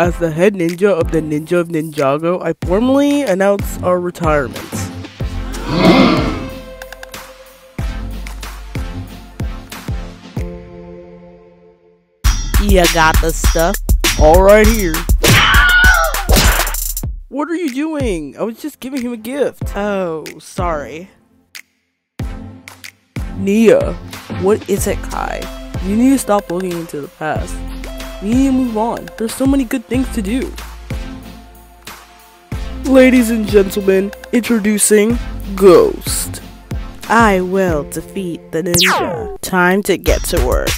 As the head ninja of the Ninja of Ninjago, I formally announce our retirement. You got the stuff? All right here. What are you doing? I was just giving him a gift. Oh, sorry. Nya, what is it, Kai? You need to stop looking into the past. We need to move on. There's so many good things to do. Ladies and gentlemen, introducing Ghost. I will defeat the ninja. Time to get to work.